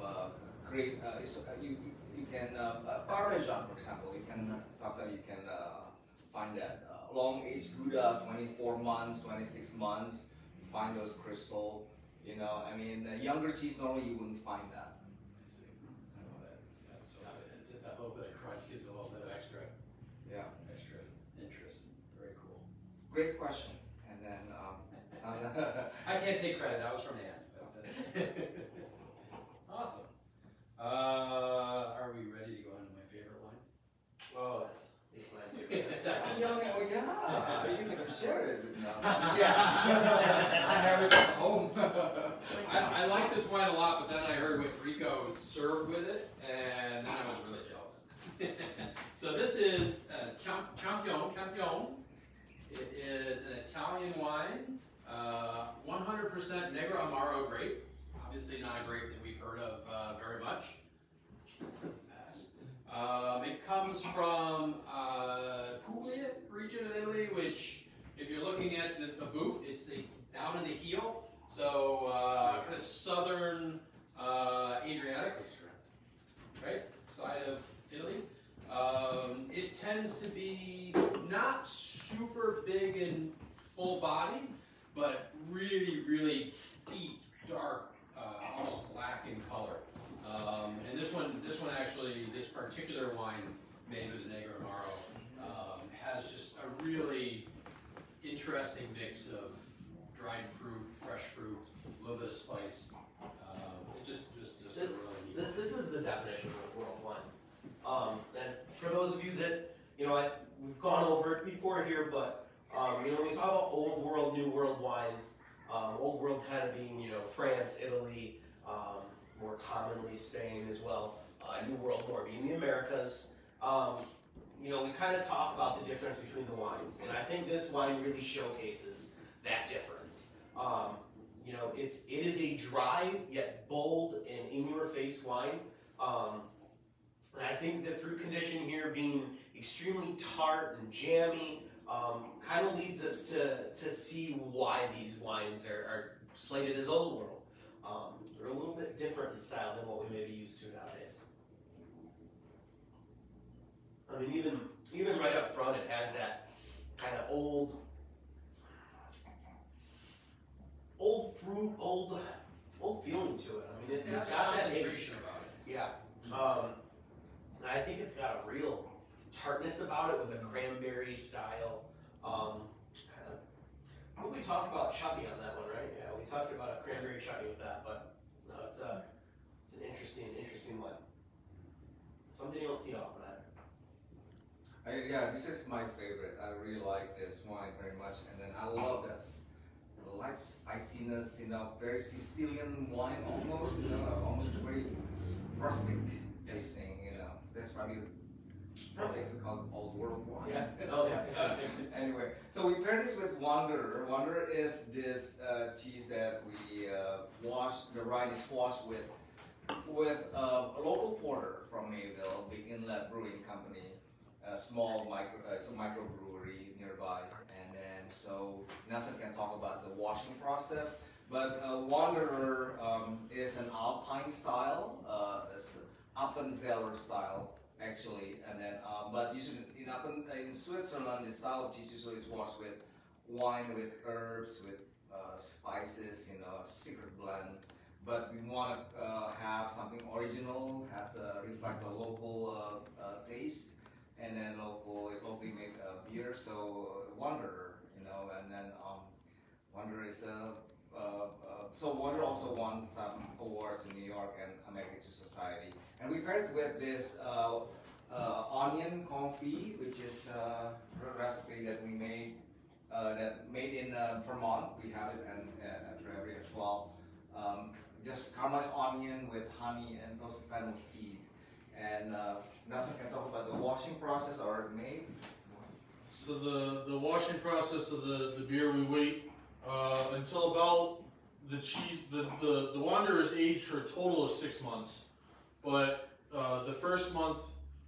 uh, create, uh, uh, you, you- can, uh, uh, Parmesan, for example, you can, sometimes you can, uh, find that, uh, long aged Gouda, twenty-four months, twenty-six months, you find those crystal, you know, I mean, uh, younger cheese normally you wouldn't find that. I see. That, that's. Just that little bit of crunch gives a little bit of extra, Yeah. extra interest. Very cool. Great question, some- I can't take credit, that was from Ann. Awesome. Uh, are we ready to go into my favorite line? Oh, it's, it's to. Young, oh yeah, you can share it with me. Yeah, I have it at home. I, I like this wine a lot, but then I heard what Rico served with it, and then I was really jealous. so this is uh, Cham- Champion, Campion. It is an Italian wine, uh, 100% Negro Amaro grape. Obviously not a grape that we've heard of uh, very much. Um, it comes from uh, Puglia region of Italy, which, if you're looking at the, the boot, it's the down in the heel. So uh, kind of southern uh, Adriatic, right side of Italy. Um, it tends to be not super big and full bodied, but really, really deep, dark, uh, almost black in color. Um, and this one, this one actually, this particular wine made with the Negro Amaro um, has just a really interesting mix of dried fruit, fresh fruit, a little bit of spice. Um, just, just, just This, really this, this is the definition of world wine. Um, and for those of you that, you know, I, we've gone over it before here, but, um, you know, when we talk about old world, new world wines, um, old world kind of being, you know, France, Italy, um, more commonly Spain as well, uh, new world more being the Americas. Um, you know, we kind of talk about the difference between the wines, and I think this wine really showcases that difference. Um, you know, it's it is a dry yet bold and in your face wine. Um, and I think the fruit condition here being extremely tart and jammy um, kind of leads us to, to see why these wines are, are slated as old world. Um, they're a little bit different in style than what we may be used to nowadays. I mean, even even right up front, it has that kind of old, old fruit, old, old feeling to it. I mean, it's, It has got that concentration about it. yeah. Um, I think it's got a real tartness about it with a cranberry style. Um, kind of. I think we talked about chutney on that one, right? Yeah, we talked about a cranberry chutney with that, but no, it's a it's an interesting, interesting one. Something you don't see often. I, yeah, this is my favorite. I really like this wine very much, and then I love that light spiciness. You know, very Sicilian wine almost. You know, almost very rustic tasting. You know, that's probably perfect to call it old world wine. Yeah. Oh yeah. anyway, so we pair this with Wanderer. Wanderer is this uh, cheese that we uh, washed. The rind is washed with with uh, a local porter from Mayville, Big Inlet Brewing Company, a small micro, uh, it's a microbrewery nearby. And then so Nelson can talk about the washing process. But uh, Wanderer um, is an Alpine style, uh, Appenzeller style actually. And then, uh, but usually in Appen, in Switzerland, the style of cheese usually is washed with wine, with herbs, with uh, spices, you know, secret blend. But we want to uh, have something original, has a reflect the local uh, uh, taste, and then local locally made uh, beer. So uh, Wanderer, you know, and then um, Wanderer is a uh, uh, so Wanderer also won some awards in New York and American Society, and we paired it with this uh, uh, onion confit, which is uh, a recipe that we made uh, that made in uh, Vermont. We have it uh, at Reverie as well. Um, just caramelized onion with honey and toasted fennel seed. And uh, Nelson can talk about the washing process or made. So the, the washing process of the, the beer, we wait uh, until about the cheese, the, the, the Wanderer is aged for a total of six months. But uh, the first month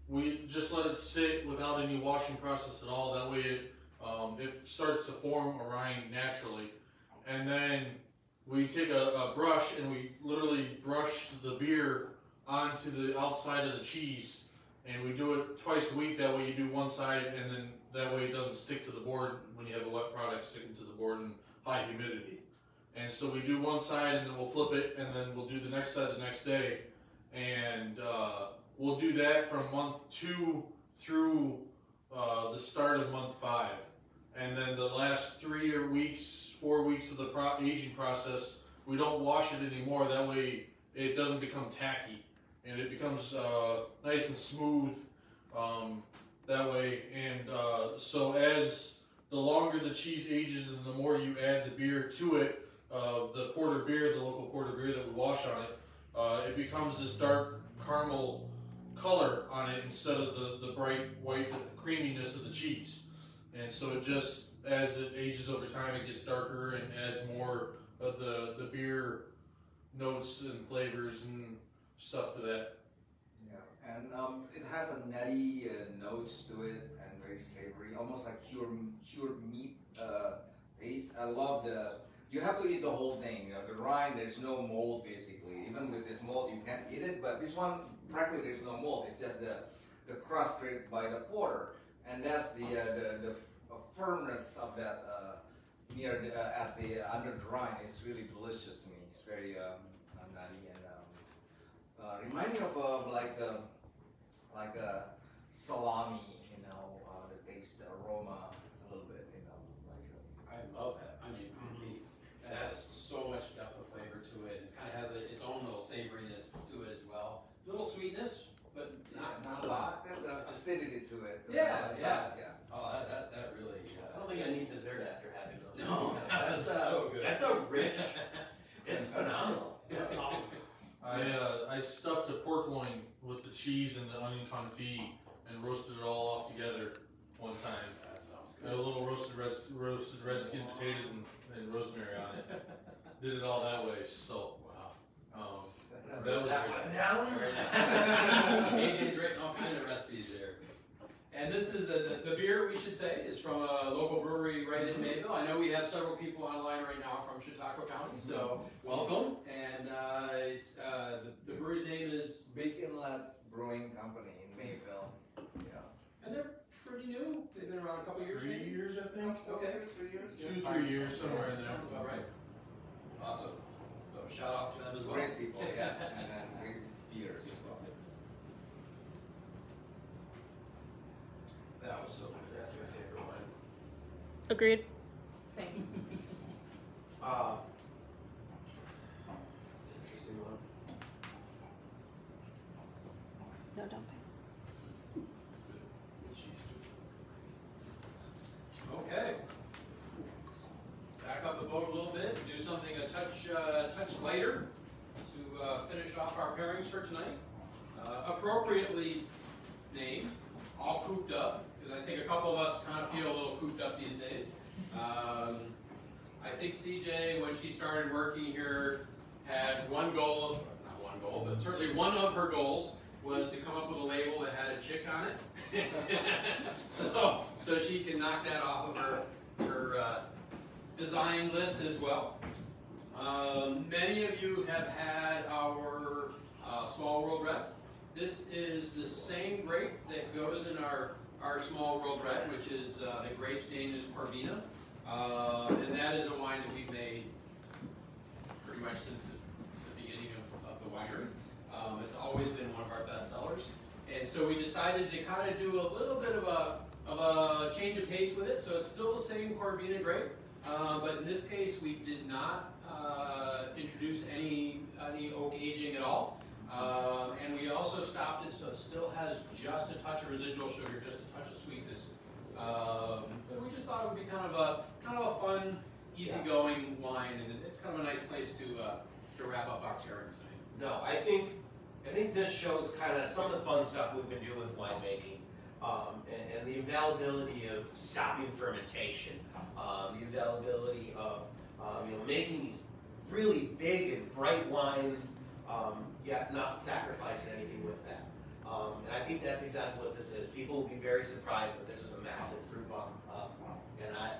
we just let it sit without any washing process at all. That way, it um, it starts to form a rind naturally, and then we take a, a brush and we literally brush the beer onto the outside of the cheese, and we do it twice a week. That way, you do one side, and then that way it doesn't stick to the board when you have a wet product sticking to the board in high humidity. And so we do one side, and then we'll flip it, and then we'll do the next side the next day, and uh, we'll do that from month two through uh, the start of month five. And then the last three or weeks, four weeks of the pro- aging process, we don't wash it anymore. That way, it doesn't become tacky, and it becomes uh, nice and smooth. Um, that way, and uh, so as the longer the cheese ages, and the more you add the beer to it, uh, the porter beer, the local porter beer that we wash on it, uh, it becomes this dark caramel color on it instead of the, the bright white creaminess of the cheese. And so it just, as it ages over time, it gets darker and adds more of the, the beer notes and flavors and stuff to that. Yeah, and um, it has a nutty uh, notes to it and very savory, almost like cured cured meat uh, taste. I love the. You have to eat the whole thing. Uh, the rind, there's no mold basically. Even with this mold, you can't eat it. But this one, practically, there's no mold. It's just the the crust created by the porter, and that's the uh, the, the firmness of that uh, near the, uh, at the under the rind. It's really delicious to me. It's very um, uh, nutty and. Um, uh, remind me of uh, like a like a salami, you know, uh, the taste, the aroma, a little bit, you know, like uh, I love. That has so much depth of flavor to it. It kind of has a, its own little savoriness to it as well. A little sweetness, but not not a lot. There's a acidity to it. Yeah, salad, yeah. Oh, that that, that really. Uh, I don't think I need dessert after having those. No, that's that's uh, so good. That's a rich. It's phenomenal. That's awesome. I uh, I stuffed a pork loin with the cheese and the onion confit and roasted it all off together one time. That sounds Got a little roasted red roasted red skin potatoes and, and rosemary on it. Did it all that way. So Wow. um, that was That went down. AJ's written off the recipes there. And this is the, the, the beer, we should say, is from a local brewery right in Mayville. I know we have several people online right now from Chautauqua County, so welcome. And uh, it's, uh, the, the brewery's name is, Big Inlet Brewing Company in Mayville. Yeah. and they're pretty new. They've been around a couple years, three maybe. years I think. Okay. three years. Two yeah. three years somewhere in there. Sounds about right. Awesome. So shout out to them as well. Great people, yes, and then great beers. as well. That was so good. That's my favorite one. Agreed. Same. Uh, it's an interesting one. No dumping. Okay. Back up the boat a little bit, do something a touch, lighter to uh, finish off our pairings for tonight. Uh, appropriately named, all cooped up, because I think a couple of us kind of feel a little cooped up these days. Um, I think CJ, when she started working here, had one goal, not one goal, but certainly one of her goals was to come up with a label that had a chick on it. so, so she can knock that off of her, her uh, design list as well. Um, many of you have had our uh, Small World Red. This is the same grape that goes in our, our Small World Red, which is uh, the grape's name is Corvina. Uh, and that is a wine that we've made pretty much since the, the beginning of, of the winery. Um, it's always been one of our best sellers. And so we decided to kind of do a little bit of a, of a change of pace with it. So it's still the same Corvina grape, uh, but in this case we did not introduce any, any oak aging at all. Um, and we also stopped it so it still has just a touch of residual sugar, just a touch of sweetness. Um, so we just thought it would be kind of a kind of a fun, easygoing wine, and it's kind of a nice place to uh, to wrap up our pairing tonight. No, I think I think this shows kind of some of the fun stuff we've been doing with winemaking, um, and, and the availability of stopping fermentation, um, the availability of um, you know making these really big and bright wines, um, yet not sacrificing anything with that. Um, and I think that's exactly what this is. People will be very surprised, but this is a massive fruit bomb, um, and I,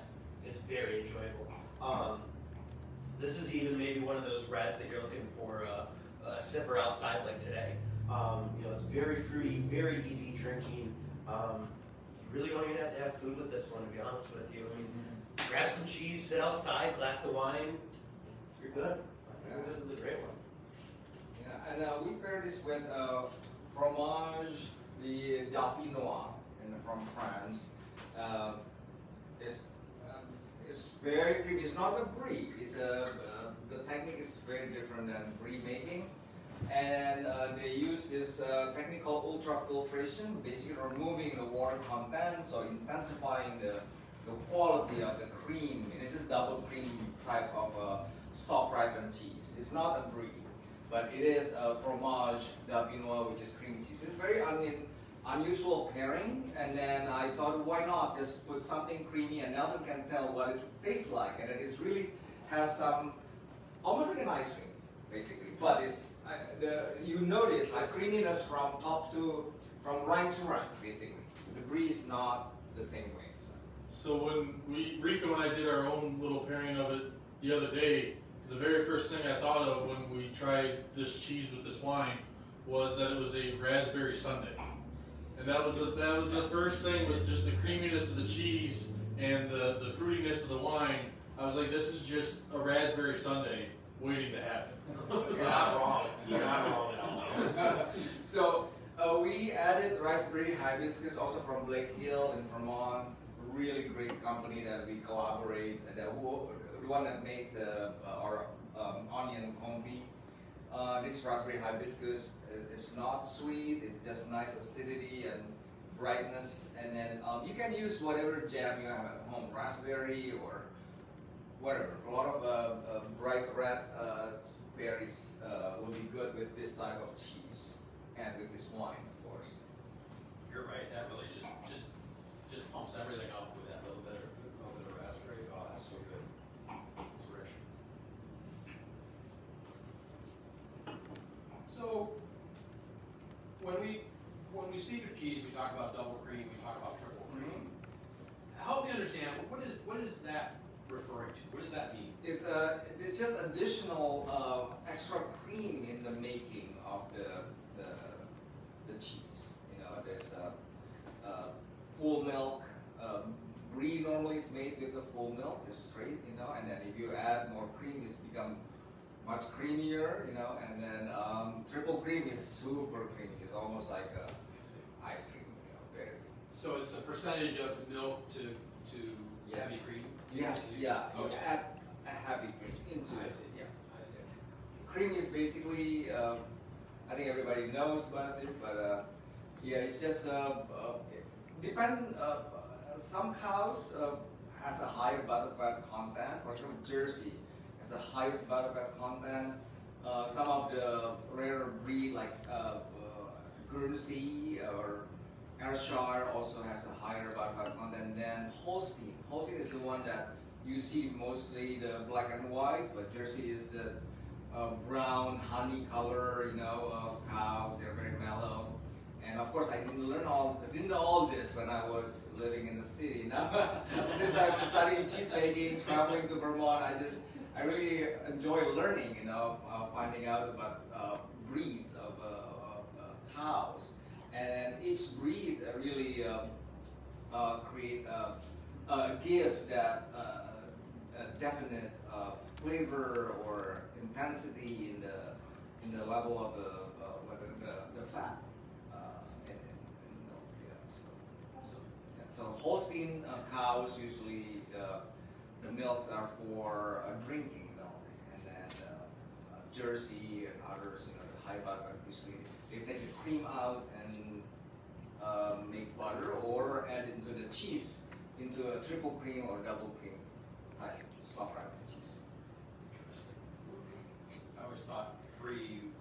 it's very enjoyable. Um, this is even maybe one of those reds that you're looking for uh, a sipper outside like today. Um, you know, it's very fruity, very easy drinking. You really don't even have to have food with this one, to be honest with you. I mean, grab some cheese, sit outside, glass of wine, you're good. Think this is a great one. Yeah, and uh, we pair this with uh, fromage the d'Affinois in, from France. Uh, it's, um, it's very creamy. It's not a brie. It's a, uh, the technique is very different than brie making. And uh, they use this uh, technique called ultrafiltration, basically removing the water content, so intensifying the, the quality of the cream. And it's a double cream type of uh, soft ripened cheese. It's not a brie but it is a fromage d'Affinois, which is cream cheese. It's very un unusual pairing, and then I thought, why not just put something creamy, and Nelson can tell what it tastes like, and it is really has some, almost like an ice cream, basically, but it's, uh, the, you notice the creaminess from top to, from rind to rind, basically. The brie is not the same way. So. So when we Rico and I did our own little pairing of it the other day, the very first thing I thought of when we tried this cheese with this wine was that it was a raspberry sundae. And that was the, that was the first thing with just the creaminess of the cheese and the, the fruitiness of the wine. I was like, this is just a raspberry sundae waiting to happen. You're not wrong. You're not wrong at all. so uh, we added raspberry hibiscus also from Blake Hill in Vermont. Really great company that we collaborate. That who, the one that makes uh, our um, onion confit. Uh, this raspberry hibiscus is not sweet. It's just nice acidity and brightness. And then um, you can use whatever jam you have at home, raspberry or whatever. A lot of uh, uh, bright red uh, berries uh, will be good with this type of cheese and with this wine, of course. You're right, that really just, just, just pumps everything up with that little bit of, little bit of raspberry, oh, that's so good. It's rich. So, when we, when we speak of cheese, we talk about double cream, we talk about triple cream. Help me understand, what is, what is that referring to? What does that mean? It's uh, it's just additional uh, extra cream in the making of the the, the cheese. You know, there's uh, uh, full milk. Um, brie normally is made with the full milk, just straight. You know, and then if you add more cream, it's become much creamier. You know, and then um, triple cream is super creamy. It's almost like a ice cream. You know, very. So it's the percentage of milk to, to heavy cream? Yes, yeah. You add a heavy cream into I it. see. Yeah. I see. cream is basically, uh, I think everybody knows about this, but uh, yeah, it's just uh, uh, depend. Uh, some cows uh, has a higher butterfat content. For example, Jersey has the highest butterfat content. Uh, some of the rare breed like Guernsey or Ayrshire also has a higher butterfat content than Holstein. Holstein is the one that you see mostly the black and white, but Jersey is the uh, brown honey color, you know, uh, cows. They're very mellow. And of course, I didn't learn all, didn't know all this when I was living in the city. Now, since I'm studying cheese making, traveling to Vermont, I just, I really enjoy learning, you know, uh, finding out about uh, breeds of, uh, of uh, cows. And each breed uh, really uh, uh, create a, a gift that uh, a definite uh, flavor or intensity in the in the level of uh, the, the, the fat uh, in, in, in milk. Yeah. So, so, yeah. So Holstein uh, cows usually uh, the milks are for uh, drinking milk, and then uh, uh, Jersey and others, you know, the high butter usually they take the cream out and uh, make butter or add it into the cheese into a triple cream or double cream type soft ripened cheese. Interesting. I always thought brie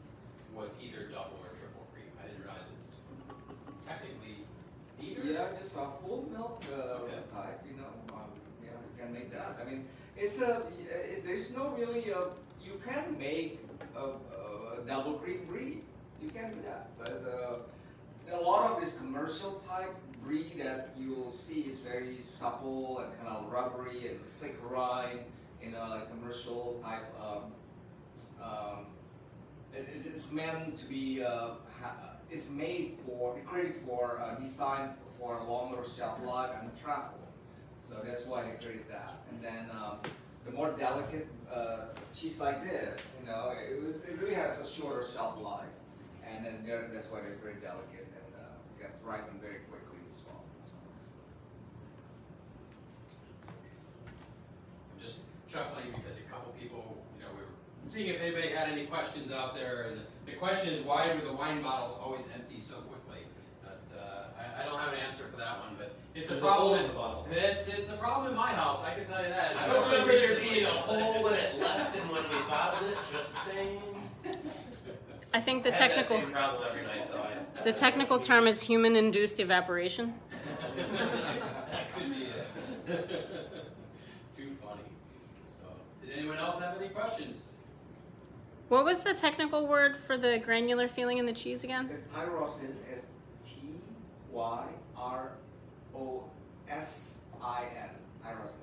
was either double or triple cream. I didn't realize it's technically either. Yeah, just a full milk uh, Okay. type, you know. Um, yeah, you can make that. I mean, it's a. It's, there's no really a. You can make a, a double cream brie. You can do that, but uh, a lot of this commercial type breed that you will see is very supple and kind of rubbery and thick rind, you know, like commercial type. Um, um, it, it- it's meant to be, uh, it's made for, created for, uh, designed for a longer shelf life and travel. So that's why they created that. And then um, the more delicate uh, cheese like this, you know, it, it really has a shorter shelf life. And then that's why they're very delicate and uh, get ripened very quickly as well. I'm just chuckling because a couple people, you know, we were seeing if anybody had any questions out there, and the question is why do the wine bottles always empty so quickly? But uh, I, I don't have an answer for that one, but it's There's a a problem. in the bottle. It's it's a problem in my house. I can tell you that. I don't remember there being a hole when it left and when we bottled it. Just saying. I think the I technical every night, though. I, the technical term is human-induced evaporation. that could be it. Too funny. So, did anyone else have any questions? What was the technical word for the granular feeling in the cheese again? It's tyrosin, it's T Y R O S I N, tyrosin.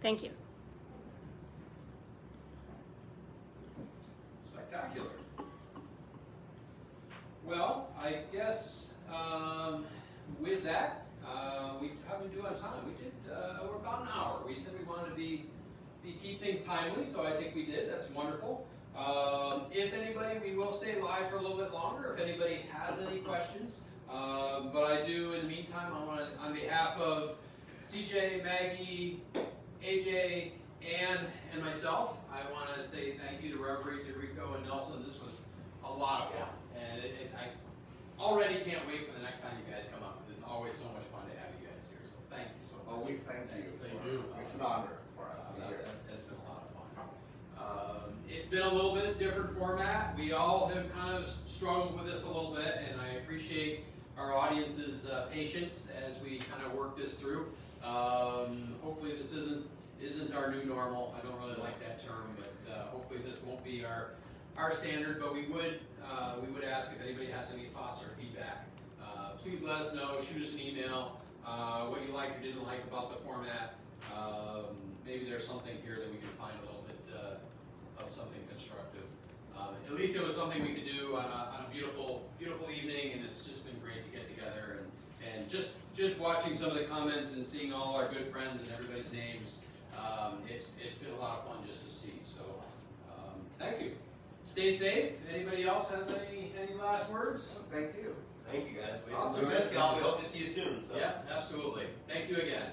Thank you. Spectacular. Well, I guess um, with that, uh, we how did we do on time? We did. Uh, we're about an hour. We said we wanted to be, be keep things timely, so I think we did. That's wonderful. Um, if anybody, we will stay live for a little bit longer. If anybody has any questions, um, but I do. In the meantime, I want to, on behalf of CJ, Maggie, AJ, Ann, and myself, I want to say thank you to Reverie, to Rico, and Nelson. This was a lot of fun, and it, it, I already can't wait for the next time you guys come up because it's always so much fun to have you guys here. So thank you so much. Oh, we thank you. Thank for- you. It's an honor for us Uh, to be that, here. that, has been a lot of fun. Um, it's been a little bit different format. We all have kind of struggled with this a little bit, and I appreciate our audience's uh, patience as we kind of work this through. Um, hopefully, this isn't isn't our new normal. I don't really like that term, but uh, hopefully, this won't be our our standard. But we would uh, we would ask if anybody has any thoughts or feedback. Uh, please let us know. Shoot us an email. Uh, what you liked or didn't like about the format. Um, maybe there's something here that we can find a little of something constructive. Um, at least it was something we could do on a, on a beautiful, beautiful evening, and it's just been great to get together and, and just just watching some of the comments and seeing all our good friends and everybody's names. Um, it's it's been a lot of fun just to see. So um, thank you. Stay safe. Anybody else has any any last words? Thank you. thank you guys. We, Awesome. we miss y'all. We hope to see you soon. So. Yeah, absolutely. Thank you again.